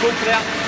completo.